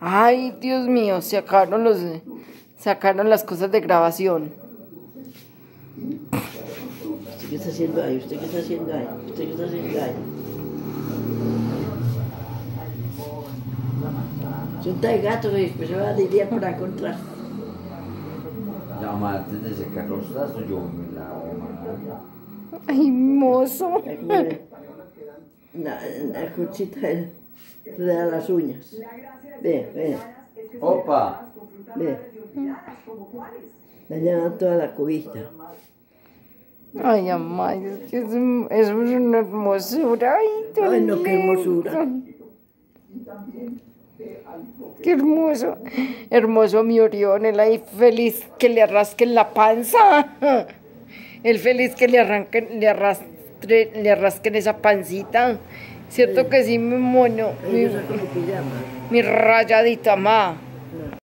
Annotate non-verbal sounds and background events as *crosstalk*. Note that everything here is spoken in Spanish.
Ay, Dios mío, se sacaron los sacaron las cosas de grabación. ¿Usted qué está haciendo ahí? ¿Usted qué está haciendo ahí? ¿Usted qué está haciendo ahí? Junta de gatos y después se va a lidiar para encontrar. Ya, ma, antes de secar los trazos, yo me ma. Ay, mozo. La, la cuchita da las uñas. Ve, ve, Opa, ve. Le llevan toda la cubita. Ay, mamá, es que es, un- es una hermosura. Ay, tan Ay, no, qué hermosura. Qué hermoso. Hermoso mi Orión, él ahí feliz que le rasquen la panza. *laughs* El feliz que le arranquen, le arrastre, le rasquen esa pancita. Cierto que sí, mi mono, mi, mi rayadita ma.